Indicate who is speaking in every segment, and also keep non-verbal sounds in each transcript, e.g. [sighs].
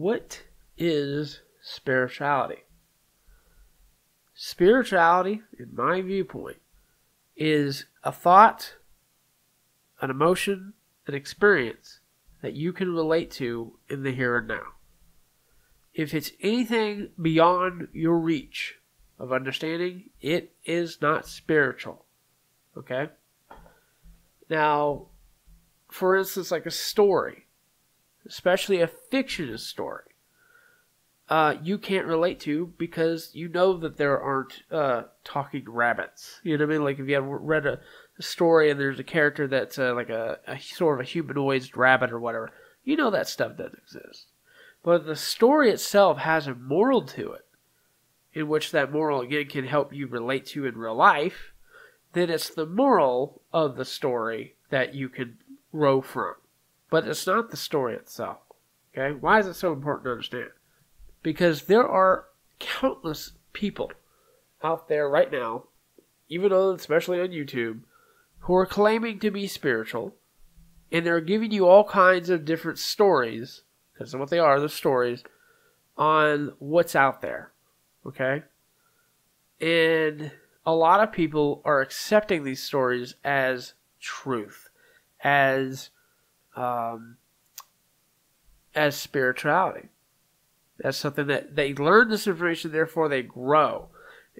Speaker 1: what is spirituality? Spirituality, in my viewpoint, is a thought, an emotion, an experience that you can relate to in the here and now. If it's anything beyond your reach of understanding, it is not spiritual. Okay? Now, for instance, like a story, especially a fictional story, uh, you can't relate to because you know that there aren't uh, talking rabbits. You know what I mean? Like if you have read a, a story and there's a character that's uh, like a, a sort of a humanoid rabbit or whatever, you know that stuff doesn't exist. But the story itself has a moral to it, in which that moral again can help you relate to in real life. Then it's the moral of the story that you can grow from. But it's not the story itself. Okay? Why is it so important to understand? Because there are countless people out there right now, even though especially on YouTube, who are claiming to be spiritual, and they're giving you all kinds of different stories, because of what they are, the stories, on what's out there. Okay? And a lot of people are accepting these stories as truth, as um, as spirituality. That's something that they learn this information, therefore they grow.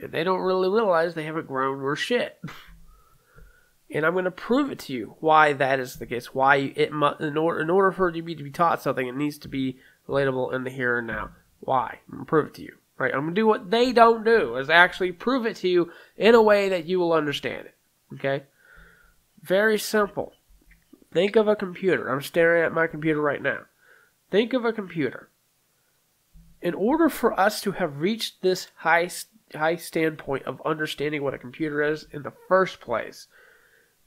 Speaker 1: And they don't really realize they haven't grown or shit. [laughs] and I'm going to prove it to you why that is the case. Why it in order in order for you to be taught something, it needs to be relatable in the here and now. Why? I'm going to prove it to you. Right? I'm going to do what they don't do, is actually prove it to you in a way that you will understand it. Okay? Very simple. Think of a computer. I'm staring at my computer right now. Think of a computer. In order for us to have reached this high high standpoint of understanding what a computer is in the first place,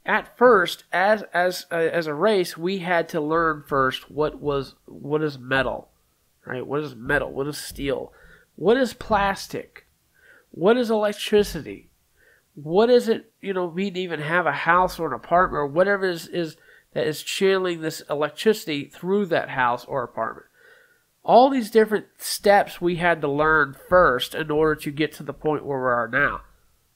Speaker 1: at first, as as uh, as a race, we had to learn first what was what is metal, right? What is metal? What is steel? What is plastic? What is electricity? What is it? You know, we even have a house or an apartment or whatever is is that is channeling this electricity through that house or apartment. All these different steps we had to learn first in order to get to the point where we are now.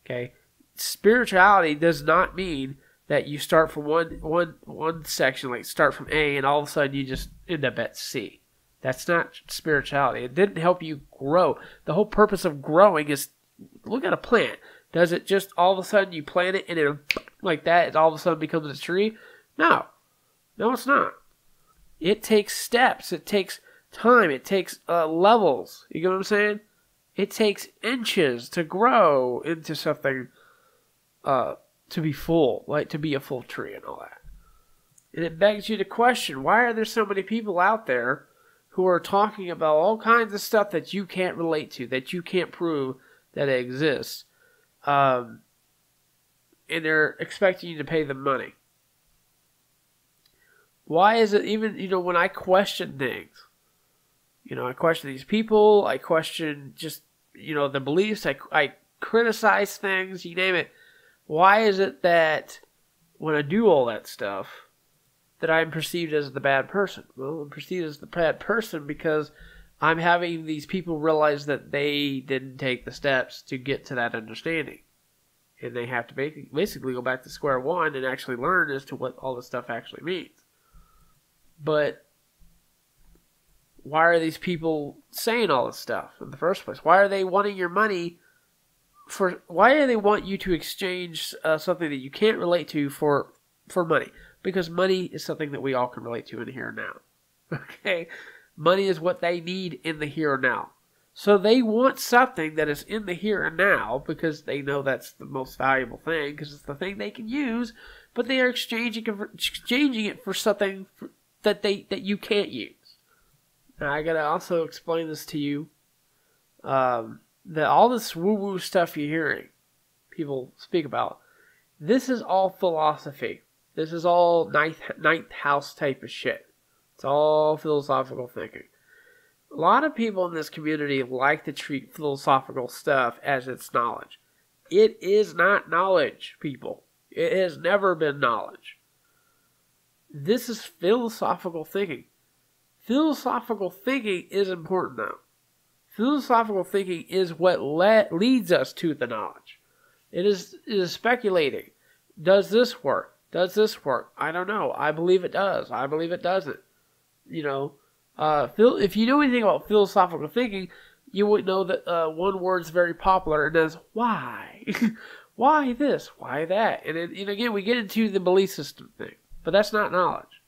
Speaker 1: Okay? Spirituality does not mean that you start from one one one section, like start from A, and all of a sudden you just end up at C. That's not spirituality. It didn't help you grow. The whole purpose of growing is look at a plant. Does it just all of a sudden you plant it and it like that, it all of a sudden becomes a tree? No. No, it's not. It takes steps. It takes time. It takes uh, levels. You get what I'm saying? It takes inches to grow into something uh, to be full, like to be a full tree and all that. And it begs you to question why are there so many people out there who are talking about all kinds of stuff that you can't relate to, that you can't prove that it exists, um, and they're expecting you to pay them money. Why is it even, you know, when I question things, you know, I question these people, I question just, you know, the beliefs, I, I criticize things, you name it. Why is it that when I do all that stuff, that I'm perceived as the bad person? Well, I'm perceived as the bad person because I'm having these people realize that they didn't take the steps to get to that understanding. And they have to basically go back to square one and actually learn as to what all this stuff actually means. But why are these people saying all this stuff in the first place? Why are they wanting your money for? Why do they want you to exchange uh, something that you can't relate to for for money? Because money is something that we all can relate to in the here and now. [laughs] Okay, money is what they need in the here and now. So they want something that is in the here and now because they know that's the most valuable thing because it's the thing they can use, but they are exchanging exchanging it for something that they that you can't use. Now I gotta also explain this to you. Um, that all this woo woo stuff you're hearing people speak about, this is all philosophy. This is all ninth ninth house type of shit. It's all philosophical thinking. A lot of people in this community like to treat philosophical stuff as its knowledge. It is not knowledge, people. It has never been knowledge. This is philosophical thinking. philosophical thinking is important though. Philosophical thinking is what le- leads us to the knowledge. It is, it is speculating. Does this work? Does this work? I don't know. I believe it does. I believe it doesn't. You know, uh, if you know anything about philosophical thinking, you would know that uh, one word's very popular, and that's why. [laughs] why this? Why that? And, it, and again, we get into the belief system thing, but that's not knowledge.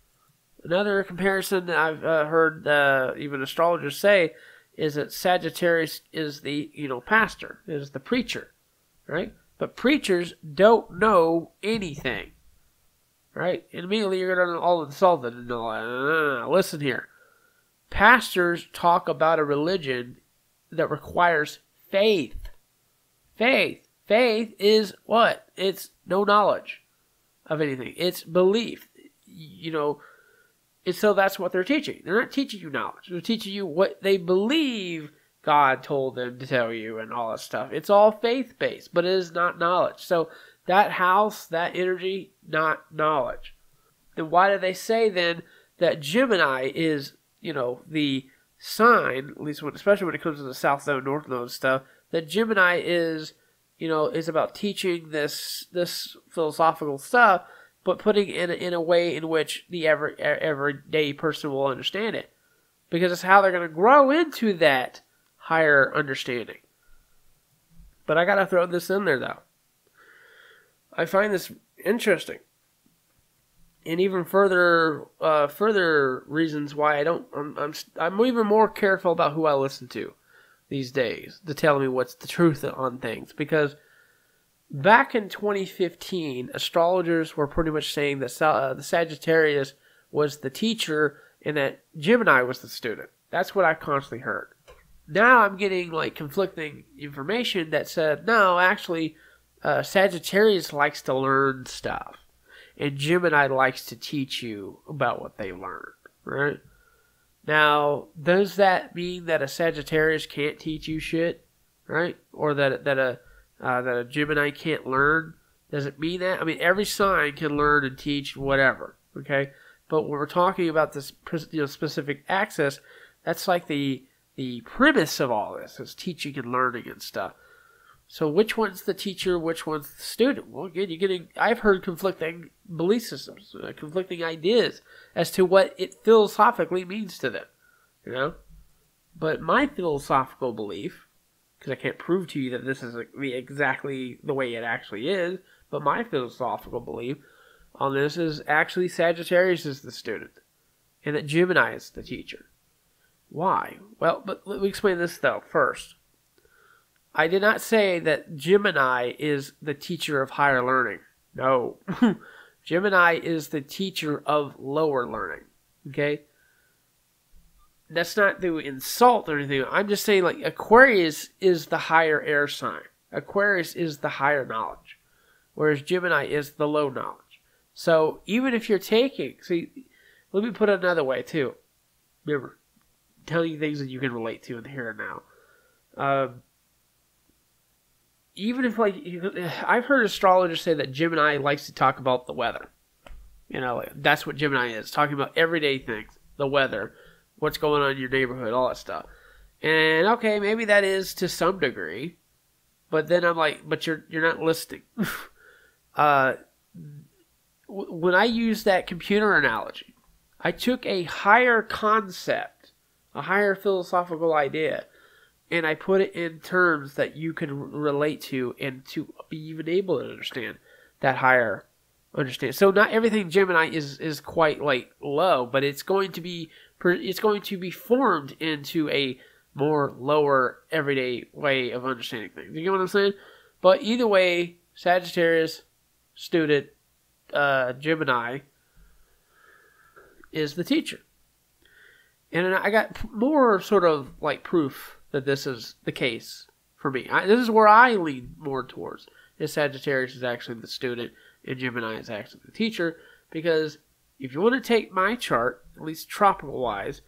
Speaker 1: Another comparison that I've uh, heard uh, even astrologers say is that Sagittarius is the you know pastor, is the preacher, right? But preachers don't know anything, right? And immediately you're going to all insulted and all that. Listen here, pastors talk about a religion that requires faith. Faith. Faith is what? It's no knowledge of anything. It's belief. You know, and so that's what they're teaching. They're not teaching you knowledge. They're teaching you what they believe God told them to tell you and all that stuff. It's all faith based, but it is not knowledge. So that house, that energy, not knowledge. Then why do they say then that Gemini is, you know, the sign, at least when, especially when it comes to the South Node, North Node stuff, that Gemini is, you know, is about teaching this this philosophical stuff but putting it in a, in a way in which the every everyday person will understand it, because it's how they're going to grow into that higher understanding. But I got to throw this in there though. I find this interesting, and even further uh, further reasons why I don't. I'm, I'm I'm even more careful about who I listen to these days to tell me what's the truth on things because Back in 2015, astrologers were pretty much saying that uh, the Sagittarius was the teacher and that Gemini was the student. That's what I constantly heard. Now I'm getting like conflicting information that said, no, actually, uh, Sagittarius likes to learn stuff, and Gemini likes to teach you about what they learned, right? Now, does that mean that a Sagittarius can't teach you shit, right? Or that that a uh, that a Gemini can't learn. Does it mean that? I mean, every sign can learn and teach whatever. Okay, but when we're talking about this you know, specific axis, that's like the the premise of all this is teaching and learning and stuff. So which one's the teacher? Which one's the student? Well, again, you're getting. I've heard conflicting belief systems, uh, conflicting ideas as to what it philosophically means to them. You know, but my philosophical belief because I can't prove to you that this is the, exactly the way it actually is. But my philosophical belief on this is actually Sagittarius is the student, and that Gemini is the teacher. Why? Well, but let me explain this though first. I did not say that Gemini is the teacher of higher learning. No. [laughs] Gemini is the teacher of lower learning. Okay? That's not to insult or anything. I'm just saying like Aquarius is the higher air sign. Aquarius is the higher knowledge, whereas Gemini is the low knowledge. So even if you're taking, see, let me put it another way too. Remember, telling you things that you can relate to in the here and now. Um, even if like I've heard astrologers say that Gemini likes to talk about the weather. You know, that's what Gemini is, talking about everyday things, the weather what's going on in your neighborhood, all that stuff. And okay, maybe that is to some degree, but then I'm like, but you're you're not listening. [laughs] uh, when I use that computer analogy, I took a higher concept, a higher philosophical idea, and I put it in terms that you can relate to and to be even able to understand that higher understand. So not everything Gemini is is quite like low, but it's going to be it's going to be formed into a more lower everyday way of understanding things. You get what I'm saying? But either way, Sagittarius, student, uh, Gemini is the teacher. And I got more sort of like proof that this is the case for me. I, this is where I lean more towards. Is Sagittarius is actually the student and Gemini is actually the teacher because if you want to take my chart, at least tropical wise,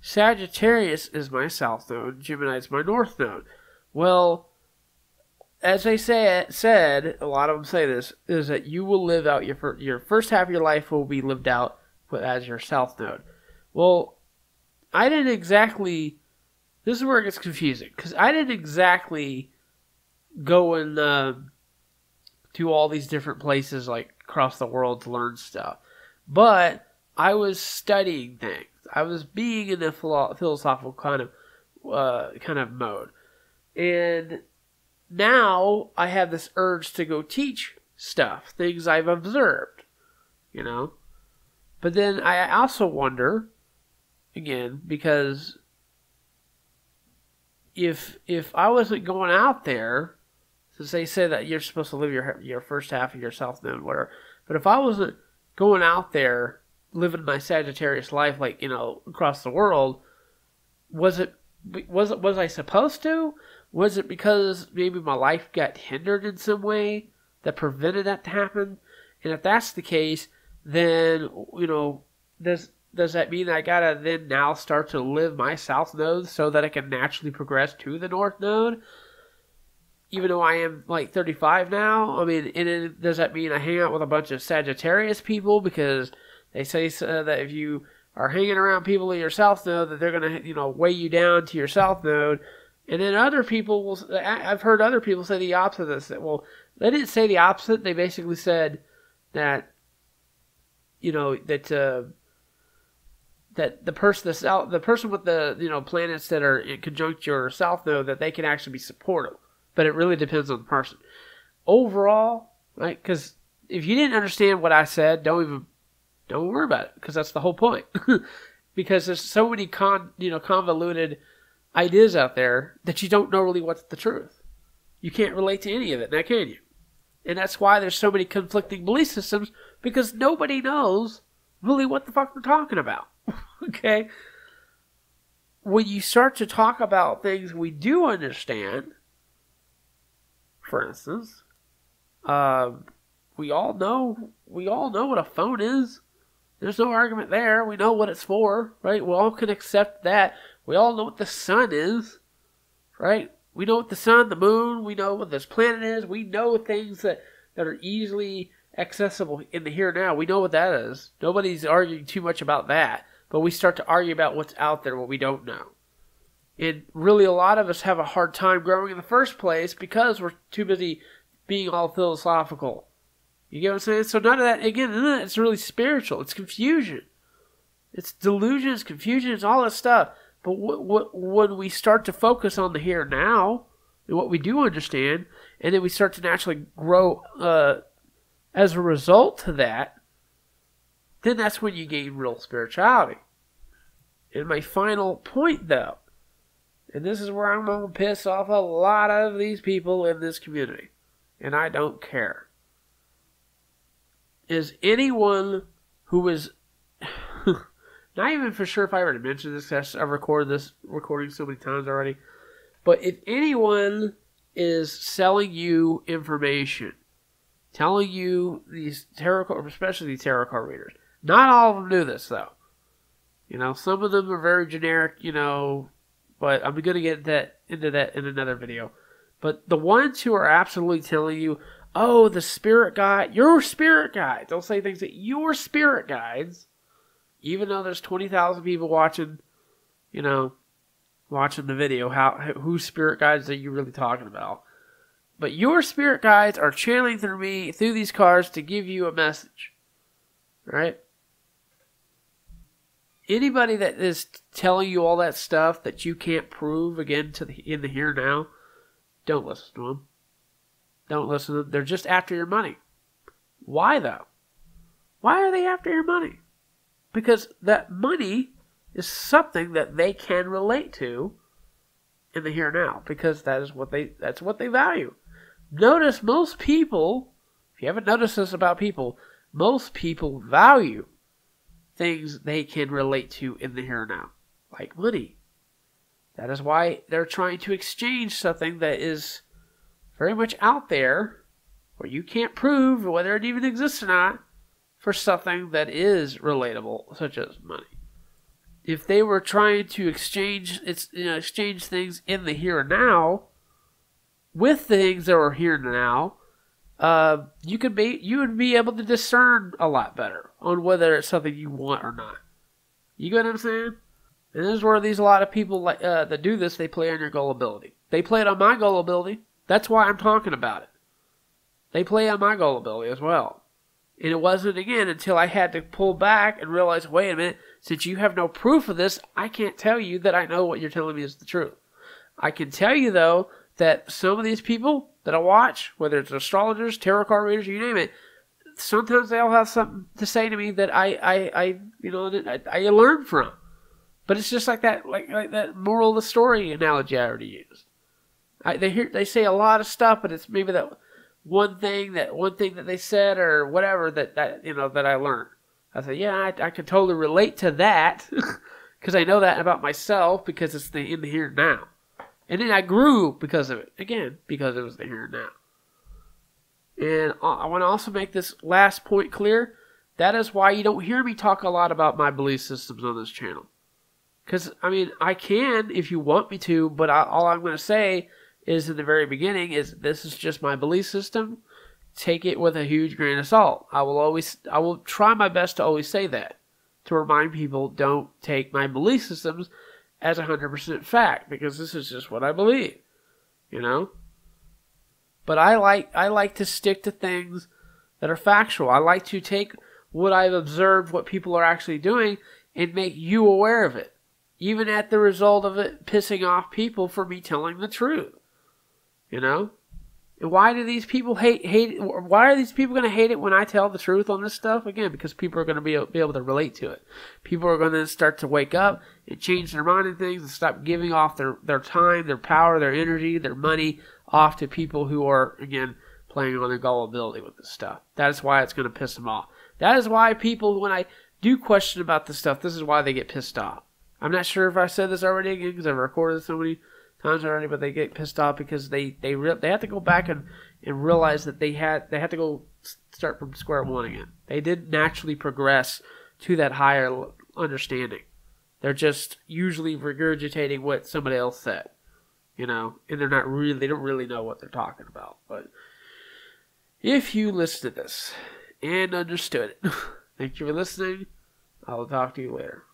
Speaker 1: Sagittarius is my south node, Gemini is my north node. Well, as they say said, a lot of them say this is that you will live out your your first half of your life will be lived out as your south node. Well, I didn't exactly. This is where it gets confusing because I didn't exactly go and uh, to all these different places like across the world to learn stuff, but I was studying things. I was being in a philo- philosophical kind of uh, kind of mode, and now I have this urge to go teach stuff, things I've observed, you know. But then I also wonder, again, because if if I wasn't going out there, since they say that you're supposed to live your your first half of your South Node, whatever. But if I wasn't going out there living my Sagittarius life, like you know, across the world, was it was it was I supposed to? Was it because maybe my life got hindered in some way that prevented that to happen? And if that's the case, then you know, does does that mean I gotta then now start to live my south node so that I can naturally progress to the north node? Even though I am like 35 now, I mean, and it, does that mean I hang out with a bunch of Sagittarius people because they say uh, that if you are hanging around people in your south node, that they're gonna you know weigh you down to your south node? And then other people will. I've heard other people say the opposite of this. That well, they didn't say the opposite. They basically said that you know that uh, that the person the south the person with the you know planets that are in conjunct your south node that they can actually be supportive. But it really depends on the person. Overall, right? Because if you didn't understand what I said, don't even don't worry about it because that's the whole point. [laughs] because there's so many con you know convoluted ideas out there that you don't know really what's the truth. You can't relate to any of it, now can you? And that's why there's so many conflicting belief systems because nobody knows really what the fuck we're talking about. [laughs] okay? When you start to talk about things we do understand, for instance, uh, we all know we all know what a phone is. There's no argument there. We know what it's for, right? We all can accept that. We all know what the sun is, right? We know what the sun, the moon, we know what this planet is. We know things that, that are easily accessible in the here and now. We know what that is. Nobody's arguing too much about that. But we start to argue about what's out there, what we don't know. And really, a lot of us have a hard time growing in the first place because we're too busy being all philosophical. You get what I'm saying? So none of that, again, none of that, it's really spiritual. It's confusion. It's delusions, confusion, it's all this stuff. But when we start to focus on the here and now, and what we do understand, and then we start to naturally grow uh, as a result to that, then that's when you gain real spirituality. And my final point, though, and this is where I'm going to piss off a lot of these people in this community, and I don't care, is anyone who is [sighs] not even for sure if I already mentioned this I've recorded this recording so many times already. But if anyone is selling you information, telling you these tarot card, especially these tarot card readers, not all of them do this though. You know, some of them are very generic. You know, but I'm going to get that into that in another video. But the ones who are absolutely telling you, "Oh, the spirit guide, your spirit guide," they'll say things that your spirit guides even though there's 20,000 people watching, you know, watching the video, how whose spirit guides are you really talking about? But your spirit guides are channeling through me through these cards to give you a message. Right? Anybody that is telling you all that stuff that you can't prove again to the in the here now, don't listen to them. Don't listen to them. They're just after your money. Why though? Why are they after your money? because that money is something that they can relate to in the here and now because that is what they that's what they value. Notice most people, if you haven't noticed this about people, most people value things they can relate to in the here and now, like money. That is why they're trying to exchange something that is very much out there where you can't prove whether it even exists or not for something that is relatable, such as money. If they were trying to exchange it's you know, exchange things in the here and now with things that are here and now, uh, you could be you would be able to discern a lot better on whether it's something you want or not. You get what I'm saying? And this is where these a lot of people like, uh, that do this, they play on your gullibility. They play it on my gullibility. That's why I'm talking about it. They play on my gullibility as well. And it wasn't again until I had to pull back and realize, wait a minute, since you have no proof of this, I can't tell you that I know what you're telling me is the truth. I can tell you though that some of these people that I watch, whether it's astrologers, tarot card readers, you name it, sometimes they all have something to say to me that I, I, I you know, I, I learn from. But it's just like that, like, like that moral of the story analogy I already used. I, they hear, they say a lot of stuff, but it's maybe that one thing that one thing that they said or whatever that, that you know that I learned. I said, yeah, I, I can totally relate to that [laughs] because I know that about myself because it's the in the here and now. And then I grew because of it. Again, because it was the here and now. And I want to also make this last point clear. That is why you don't hear me talk a lot about my belief systems on this channel. Because, I mean, I can if you want me to, but I, all I'm going to say is in the very beginning is this is just my belief system. Take it with a huge grain of salt. I will always, I will try my best to always say that. To remind people, don't take my belief systems as 100% fact because this is just what I believe. You know? But I like I like to stick to things that are factual. I like to take what I've observed, what people are actually doing, and make you aware of it. Even at the result of it pissing off people for me telling the truth. You know? And why do these people hate hate? Why are these people going to hate it when I tell the truth on this stuff? Again, because people are going to be, be able to relate to it. People are going to start to wake up and change their mind and things and stop giving off their, their time, their power, their energy, their money off to people who are, again, playing on their gullibility with this stuff. That is why it's going to piss them off. That is why people, when I do question about this stuff, this is why they get pissed off. I'm not sure if I said this already again because I've recorded so many times already, but they get pissed off because they they re- they have to go back and, and realize that they had they had to go start from square one again. They didn't naturally progress to that higher understanding. They're just usually regurgitating what somebody else said, you know, and they're not really they don't really know what they're talking about. But if you listened to this and understood it, [laughs] thank you for listening. I'll talk to you later.